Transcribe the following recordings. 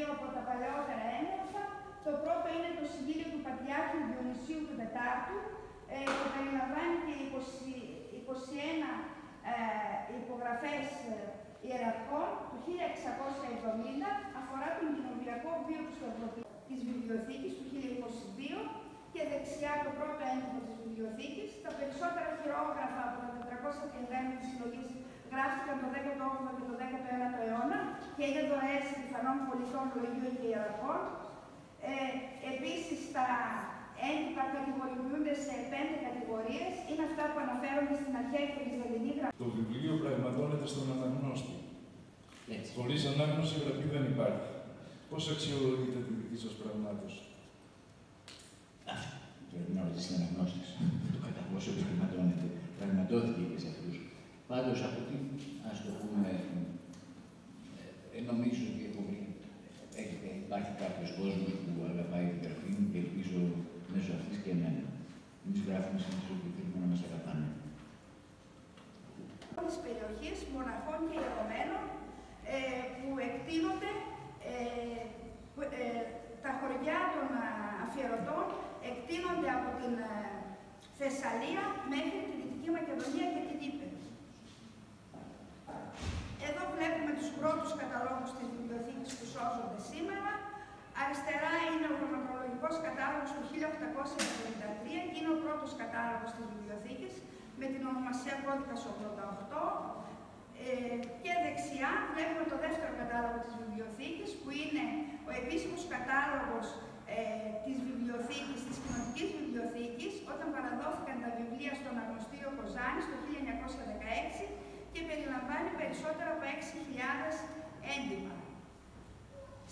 δύο από τα παλαιότερα έγγραφα. Το πρώτο είναι το Συμβούλιο του Πατριάρχου Διονυσίου του Τετάρτου, ε, που περιλαμβάνει και 21 ε, υπογραφές ε, ιεραρχών του 1670, αφορά τον κοινοβουλιακό βίο του Σταυρωτή της βιβλιοθήκης του 1022 και δεξιά το πρώτο έγγραφο της βιβλιοθήκης. Τα περισσότερα χειρόγραφα από τα 451 της συλλογής γράφτηκαν το 18ο και το 19ο αιώνα και είναι δωρεές πιθανών πολιτών λογίων και ιεραρχών. Ε, επίσης, τα έντυπα κατηγοριοποιούνται σε πέντε κατηγορίες. Είναι αυτά που αναφέρονται στην αρχαία και βυζαντινή γραφή. Το βιβλίο πραγματώνεται στον αναγνώστη. Έτσι. Χωρίς ανάγνωση γραφή δεν υπάρχει. Πώς αξιολογείτε τη δική σας πραγμάτωση; Πρέπει να ρωτήσεις αναγνώστη το κατά πόσο πραγματώνεται. Πραγματώθηκε και σε αυτούς. Πάντως, από τι ας το πούμε, ε, νομίζω ότι έχω βρει. Έχει, υπάρχει κάποιος κόσμος που αγαπάει την γραφή μου και ελπίζω μέσω αυτής και εμένα. Εμεί γράφουμε συνήθω ότι θέλουμε να μας αγαπάνε. της περιοχής μοναχών και ιερωμένων ε, που εκτείνονται ε, που, ε, τα χωριά των α, αφιερωτών εκτείνονται από την ε, Θεσσαλία μέχρι τη Δυτική Μακεδονία και την Ήπειρο. Εδώ βλέπουμε τους πρώτους καταλόγους της βιβλιοθήκης που σώζονται σήμερα. Αριστερά είναι ο γραμματολογικός κατάλογος του 1873 και είναι ο πρώτος κατάλογος της βιβλιοθήκης με την ονομασία κώδικας 88. Ε, και δεξιά βλέπουμε το δεύτερο κατάλογο της βιβλιοθήκης που είναι ο επίσημος κατάλογος ε, της βιβλιοθήκης, της κοινοτικής βιβλιοθήκης όταν παραδόθηκαν τα βιβλία στον Αγνωστήριο Κοζάνης το 1916 και περιλαμβάνει περισσότερα από 6.000 έντυπα.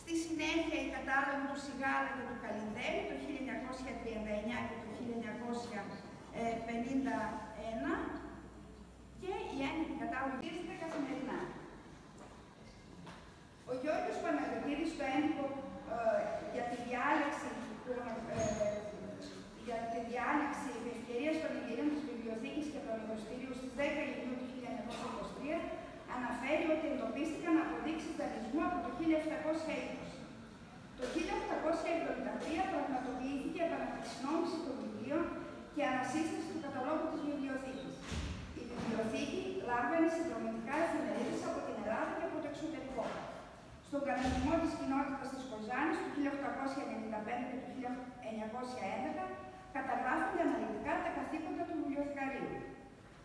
Στη συνέχεια η κατάλογη του Σιγάλα και του Καλυντέρη το 1939 και το 1951 και η έντυπη κατάλογη δίδεται καθημερινά. Ο Γιώργος Παναγιωτήρης στο έντυπο ε, για τη διάλεξη ε, για τη διάλεξη ευκαιρία των εγκυρίων της Βιβλιοθήκης και του Εργοστηρίου στις 10 Ιουνίου του 1923 αναφέρει ότι εντοπίστηκαν αποδείξεις δανεισμού από το 1720. Το 1873 πραγματοποιήθηκε επαναταξινόμηση των βιβλίων και ανασύσταση του καταλόγου της βιβλιοθήκης. Η βιβλιοθήκη λάμβανε συνδρομητικά εφημερίδες από την Ελλάδα και από το εξωτερικό. Στον κανονισμό της κοινότητας της Κοζάνης του 1895 και του 1911 καταγράφονται αναλυτικά τα καθήκοντα του βιβλιοθηκαρίου.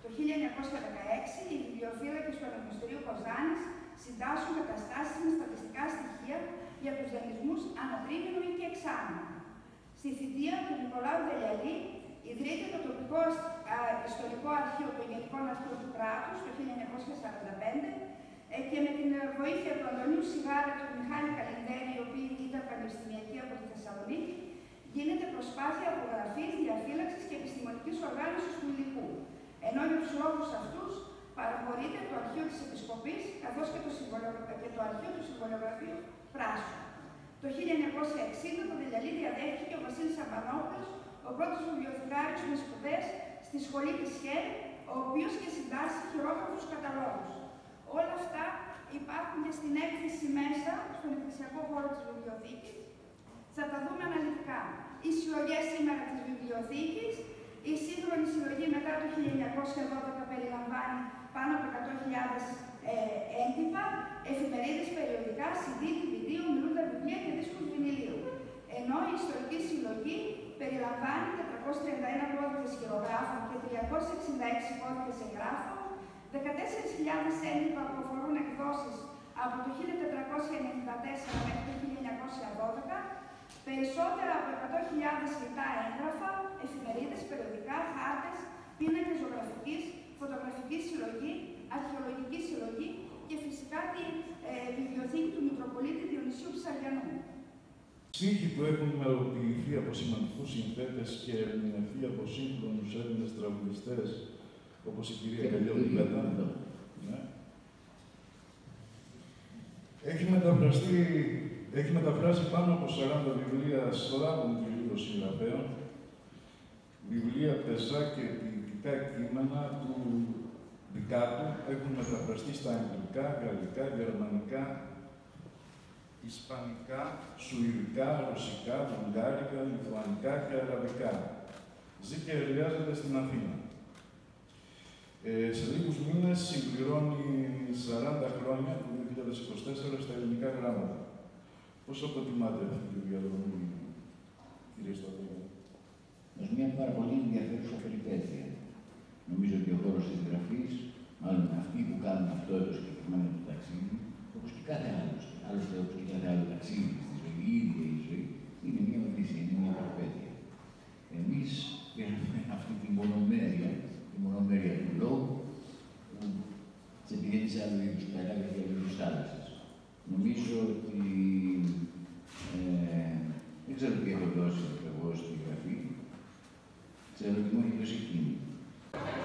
Το 1916 οι βιβλιοφύλακες του Αναγνωστηρίου Κοζάνης συντάσσουν καταστάσεις με στατιστικά στοιχεία για τους δανεισμούς ανατρίμηνο ή και εξάμηνο. Στη θητεία του Νικολάου Δελιαλή ιδρύεται το τοπικό α, ιστορικό αρχείο των Γενικών Αρχείων του Κράτους το 1945 ε, και με την βοήθεια του Αντωνίου Σιγάρα και του Μιχάλη Καλεντέρη, οι οποίοι ήταν πανεπιστημιακοί από τη Θεσσαλονίκη, γίνεται προσπάθεια απογραφής, διαφύλαξης και επιστημονικής οργάνωσης του υλικού. Ενώ για τους λόγους αυτούς παραχωρείται το Αρχείο της Επισκοπής καθώς και το, και το Αρχείο του Συμβολιογραφείου Πράσου. Το 1960 το Δελιαλή διαδέχθηκε ο Βασίλης Αμπανόπουλος, ο πρώτος βιβλιοθηκάριος με σπουδές στη Σχολή της ΧΕΡ, ο οποίος και συντάσσει χειρόγραφους καταλόγους. Όλα αυτά υπάρχουν και στην έκθεση μέσα, στον εκκλησιακό χώρο της βιβλιοθήκης. Θα τα δούμε αναλυτικά. Οι συλλογές σήμερα της βιβλιοθήκης, η σύγχρονη συλλογή μετά το 1912 περιλαμβάνει πάνω από 100.000 ε, έντυπα, εφημερίδες, περιοδικά, CD, DVD, ομιλούντα βιβλία και δίσκους βινιλίου. Ενώ η ιστορική συλλογή περιλαμβάνει 431 κώδικες χειρογράφων και 366 κώδικες εγγράφων, 14.000 έντυπα που αφορούν εκδόσεις από το 1494 μέχρι το 1912, περισσότερα από 100.000 λιτά έγγραφα, εφημερίδες, περιοδικά, χάρτες, πίνακες ζωγραφικής, φωτογραφική συλλογή, αρχαιολογική συλλογή και φυσικά τη ε, βιβλιοθήκη του Μητροπολίτη Διονυσίου Ψαριανού. Στίχοι που έχουν μελοποιηθεί από σημαντικούς συνθέτες και ερμηνευτεί από σύγχρονους Έλληνες τραγουδιστέ, όπως η κυρία Καλλιώτη Πέτα. Ναι. Έχει μεταφραστεί, έχει μεταφράσει πάνω από 40 βιβλία Σλάβων κυρίω συγγραφέων, βιβλία πεζά και ποιητικά κείμενα του δικά του έχουν μεταφραστεί στα αγγλικά, γαλλικά, γερμανικά, ισπανικά, σουηδικά, ρωσικά, βουλγάρικα, λιθουανικά και αραβικά. Ζει και εργάζεται στην Αθήνα. Ε, σε λίγους μήνες συμπληρώνει 40 χρόνια, το 2024, στα ελληνικά γράμματα. Πώς αποτιμάτε αυτή τη διαδρομή, κύριε Σταθήρα. Ως μια πάρα πολύ ενδιαφέρουσα περιπέτεια. Νομίζω ότι ο χώρος της γραφής, μάλλον αυτοί που κάνουν αυτό το συγκεκριμένο το ταξίδι, όπως και κάθε άλλος, άλλωστε όπως και κάθε άλλο ταξίδι στη ζωή, η ίδια η ζωή, είναι μια οδύσσια, είναι μια περιπέτεια. Εμείς πήραμε αυτή τη μονομέρεια, τη μονομέρεια του λόγου, που σε πηγαίνει σε άλλο είδους πέρα και άλλους θάλασσε. Νομίζω ότι ε, δεν ξέρω τι έχω δώσει εγώ στη γραφή. Ξέρω ότι μου έχει δώσει εκείνη.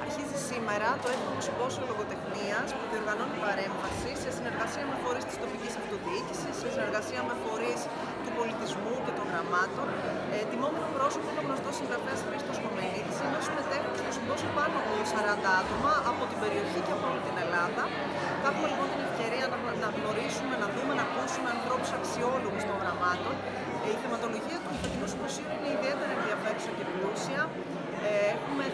Αρχίζει σήμερα το 7ο Συμπόσιο Λογοτεχνίας που διοργανώνει παρέμβαση σε συνεργασία με φορείς της τοπικής αυτοδιοίκησης, σε συνεργασία με φορείς του πολιτισμού και των γραμμάτων. Ε, τιμόμενο πρόσωπο είναι ο γνωστό συγγραφέας Χρήστος Κομενίδη, ενώ συμμετέχουν στο συμπόσιο πάνω από 40 άτομα από την περιοχή και από όλη την Ελλάδα. Θα έχουμε λοιπόν την ευκαιρία να, να γνωρίσουμε, να δούμε, να ακούσουμε ανθρώπους αξιόλογους των γραμμάτων. Ε, η θεματολογία του φετινού συμποσίου είναι ιδιαίτερα ενδιαφέρουσα και πλούσια. Ε, έχουμε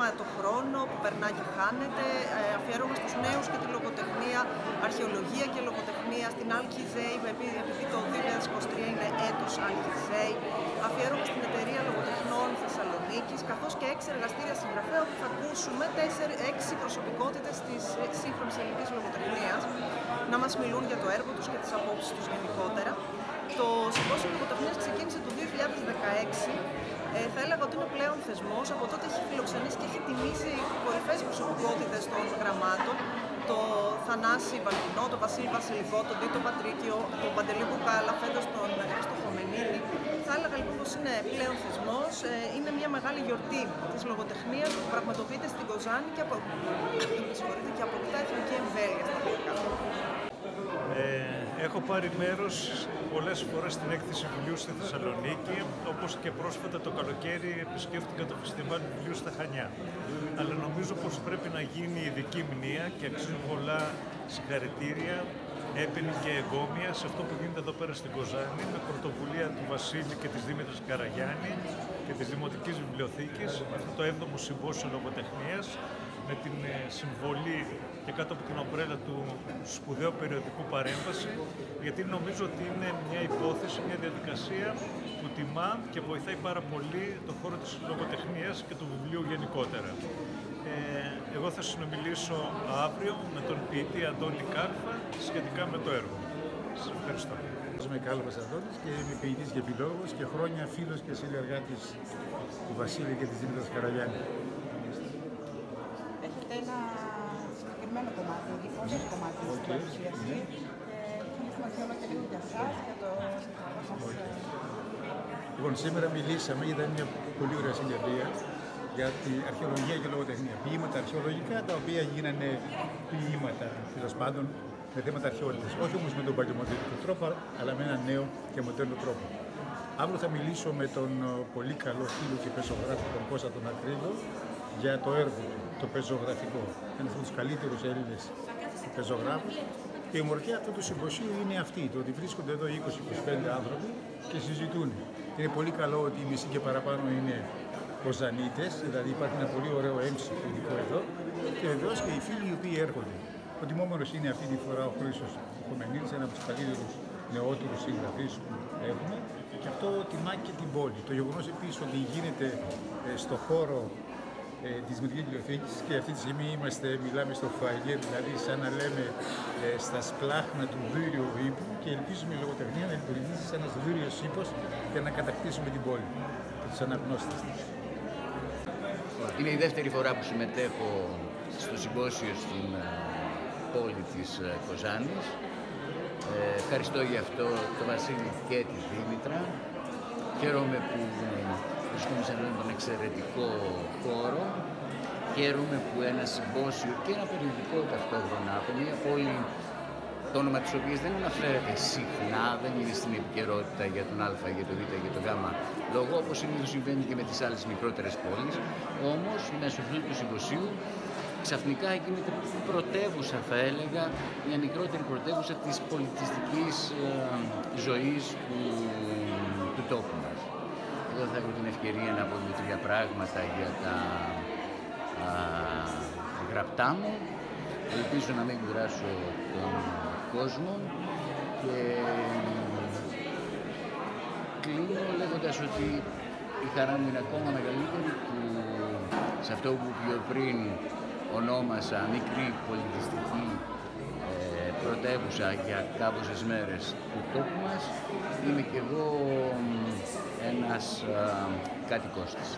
θέμα το χρόνο που περνά και χάνεται, ε, αφιέρωμα στους νέους και τη λογοτεχνία, αρχαιολογία και λογοτεχνία στην Αλκιζέη, επειδή το 2023 είναι έτος Αλκιζέη, αφιέρωμα στην εταιρεία λογοτεχνών Θεσσαλονίκης, καθώς και έξι εργαστήρια συγγραφέα που θα ακούσουμε τέσσερι, έξι προσωπικότητες της σύγχρονης ελληνικής λογοτεχνίας να μας μιλούν για το έργο τους και τις απόψεις τους γενικότερα. Το Συμπόσιο Λογοτεχνίας ξεκίνησε το 2016 ε, θα έλεγα ότι είναι πλέον θεσμός. Από τότε έχει φιλοξενήσει και έχει τιμήσει κορυφαίες προσωπικότητες των γραμμάτων. Το Θανάση Βαλκινό, τον Βασίλη Βασιλικό, τον Τίτο Πατρίκιο, τον Παντελή Μπουκάλα, φέτος τον Χρήστο Χομενίδη. Θα έλεγα λοιπόν πως είναι πλέον θεσμός. Ε, είναι μια μεγάλη γιορτή της λογοτεχνίας που πραγματοποιείται στην Κοζάνη και, απο... και αποκτά εθνική εμβέλεια στα ε, έχω πάρει μέρος πολλές φορές στην έκθεση βιβλίου στη Θεσσαλονίκη, όπως και πρόσφατα το καλοκαίρι επισκέφτηκα το φεστιβάλ βιβλίου στα Χανιά. Αλλά νομίζω πως πρέπει να γίνει ειδική μνήα και αξίζουν πολλά συγχαρητήρια, έπαινη και εγκόμια σε αυτό που γίνεται εδώ πέρα στην Κοζάνη με πρωτοβουλία του Βασίλη και της Δήμητρας Καραγιάννη και της Δημοτικής Βιβλιοθήκης, αυτό το 7ο Συμπόσιο Λογοτεχνίας, με την ε, συμβολή και κάτω από την ομπρέλα του σπουδαίου περιοδικού παρέμβαση, γιατί νομίζω ότι είναι μια υπόθεση, μια διαδικασία που τιμά και βοηθάει πάρα πολύ το χώρο της λογοτεχνίας και του βιβλίου γενικότερα. Ε, εγώ θα συνομιλήσω αύριο με τον ποιητή Αντώνη Κάλφα σχετικά με το έργο. Σας ευχαριστώ. Είμαι Κάλφας Αντώνης και είμαι ποιητής και επιλόγος και χρόνια φίλος και συνεργάτης του Βασίλη και της Δήμητρας Καραγιάννη. Έχετε ένα συγκεκριμένο κομμάτι, δικό σας κομμάτι στην παρουσίαση και θα μαθαίνω και λίγο για εσάς και το Λοιπόν, σήμερα μιλήσαμε, ήταν μια πολύ ωραία συνεδρία για την αρχαιολογία και λογοτεχνία. Ποίηματα αρχαιολογικά τα οποία γίνανε ποίηματα, τέλος πάντων, με θέματα αρχαιότητας. Όχι όμως με τον παλαιομοδίτικο τρόπο, αλλά με έναν νέο και μοντέρνο τρόπο. Αύριο θα μιλήσω με τον πολύ καλό φίλο και πεζογράφο, τον Κώστα τον Ακρίδο, για το έργο του, το πεζογραφικό. Ένας από τους καλύτερους Έλληνες πεζογράφους. Και η ομορφιά αυτού του συμποσίου είναι αυτή, το ότι βρίσκονται εδώ 20-25 άνθρωποι και συζητούν. Είναι πολύ καλό ότι οι μισοί και παραπάνω είναι Κοζανίτε, δηλαδή υπάρχει ένα πολύ ωραίο έμψη ειδικό εδώ. Και βεβαίως και οι φίλοι οι οποίοι έρχονται. Ο τιμόμενο είναι αυτή τη φορά ο Χρήσος Κομενίδη, ένας από τους καλύτερους νεότερους συγγραφείς που έχουμε. Και αυτό τιμά και την πόλη. Το γεγονός επίσης ότι γίνεται ε, στο χώρο ε, της Δημοτική Βιβλιοθήκης και αυτή τη στιγμή είμαστε, μιλάμε στο φαγέ, δηλαδή σαν να λέμε ε, στα σπλάχνα του δούριου ύπου και ελπίζουμε η λογοτεχνία να λειτουργήσει σαν ένας δούριο ύπο για να κατακτήσουμε την πόλη και τους αναγνώστες της. Είναι η δεύτερη φορά που συμμετέχω στο συμπόσιο στην ε, πόλη της ε, Κοζάνης. Ε, ευχαριστώ για αυτό το Βασίλη και τη Δήμητρα. Χαίρομαι που βρισκόμαστε σε έναν εξαιρετικό χώρο. Χαίρομαι που ένα συμπόσιο και ένα περιοδικό ταυτόχρονα από μια πόλη το όνομα της οποίας δεν αναφέρεται συχνά, δεν είναι στην επικαιρότητα για τον Α, για τον Β, για τον Γ λόγο, όπως συνήθως συμβαίνει και με τις άλλες μικρότερες πόλεις. Όμως, μέσω αυτού του συμποσίου ξαφνικά γίνεται πρωτεύουσα, θα έλεγα, μια μικρότερη πρωτεύουσα της πολιτιστικής ε, ζωής του, του τόπου μας. Εδώ θα έχω την ευκαιρία να πω δύο-τρία πράγματα για τα α, γραπτά μου. Ελπίζω να μην κουράσω τον κόσμο και κλείνω λέγοντας ότι η χαρά μου είναι ακόμα μεγαλύτερη που σε αυτό που πιο πριν ονόμασα μικρή πολιτιστική ε, πρωτεύουσα για κάποιες μέρες του τόπου μας είμαι και εγώ ένας ε, κάτοικός της.